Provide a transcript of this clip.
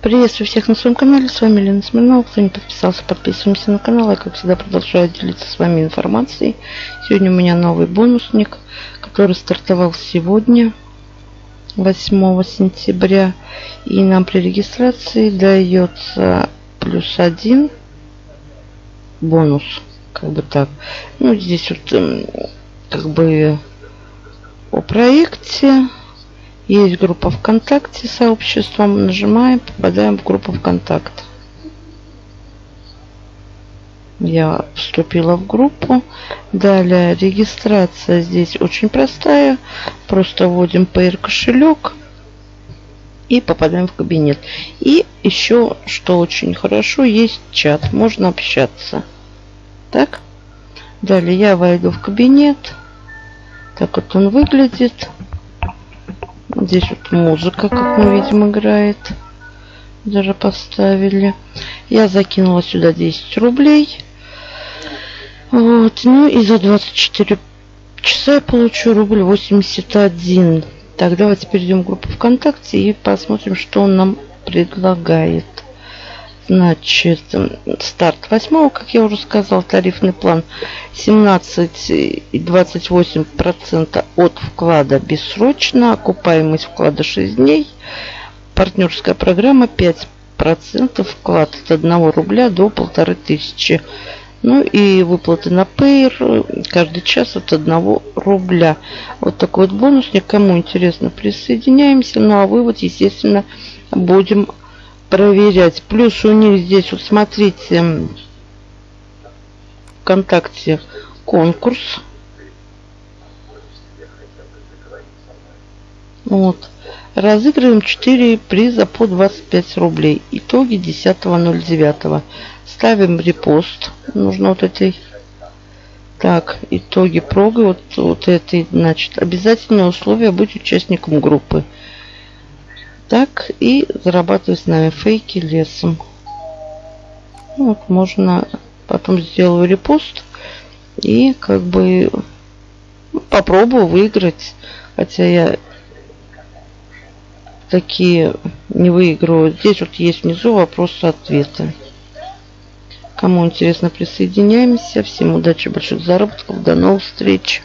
Приветствую всех на своем канале, с вами Лена Смирнова. Кто не подписался, подписываемся на канал. Я, как всегда, продолжаю делиться с вами информацией. Сегодня у меня новый бонусник, который стартовал сегодня, 8 сентября. И нам при регистрации дается плюс один бонус. Как бы так. Ну, здесь вот эм, как бы о проекте есть группа ВКонтакте сообществом. Нажимаем, попадаем в группу ВКонтакт. Я вступила в группу. Далее регистрация здесь очень простая. Просто вводим PR кошелек и попадаем в кабинет. И еще, что очень хорошо, есть чат. Можно общаться. Так. Далее я войду в кабинет. Так вот он выглядит. Здесь вот музыка, как мы видим, играет. Даже поставили. Я закинула сюда 10 рублей. Вот. Ну и за 24 часа я получу рубль 81. Так, давайте перейдем в группу ВКонтакте и посмотрим, что он нам предлагает. Значит, старт 8, как я уже сказал, тарифный план 17,28% от вклада бессрочно, окупаемость вклада 6 дней, партнерская программа 5% вклад от 1 рубля до 1500. Ну и выплаты на Payer каждый час от 1 рубля. Вот такой вот бонус. Никому интересно, присоединяемся. Ну а вывод, естественно, будем проверять. Плюс у них здесь, вот смотрите, ВКонтакте конкурс. Вот. Разыгрываем 4 приза по 25 рублей. Итоги 10.09. Ставим репост. Нужно вот этой... Так, итоги прогы. Вот, вот этой, значит, обязательное условие быть участником группы. Так, и зарабатывать с нами фейки лесом. Ну, вот можно потом сделаю репост и как бы попробую выиграть. Хотя я такие не выигрываю. Здесь вот есть внизу вопросы-ответы. Кому интересно, присоединяемся. Всем удачи, больших заработков. До новых встреч.